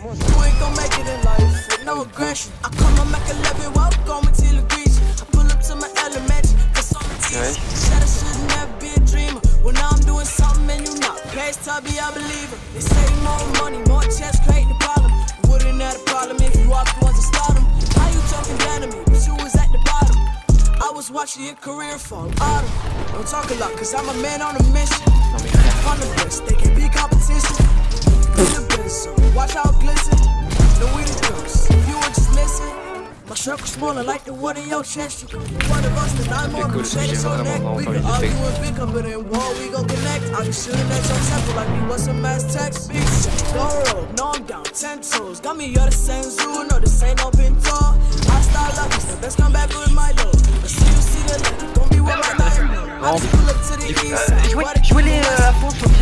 moi, You ain't gon' make it in life with no aggression. I come on, make a living, the grease. I pull up to my element, cause I'm a teacher. Said I should never be a dreamer. Well, now I'm doing something and you not. Past Tubby, I believe it. They say more money, more checks create the problem. Wouldn't have a problem if you walked and. How you talking down to me, but you was at the bottom. I was watching your career fall autumn. Don't talk a lot, cause I'm a man on a mission. Non mais frère. On the best, they can be competition. My circle's smaller like the one in your chest. You can one of us, then I'm more cool, shade j'ai so neck. We pas can envie de argue faire. and bicker, but in war we gon' connect. I'll be shooting at your temple like we was some mass text. Big shit, go roll, no I'm down, ten toes. Got me, you're the same zoo, no this ain't no pinto. I start lucky, the best come back with my dough. But see you see the light, don't be with my nightmare. I just pull up to the east side. Jouez, jouez les euh,